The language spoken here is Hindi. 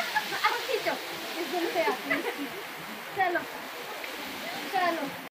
चलो चलो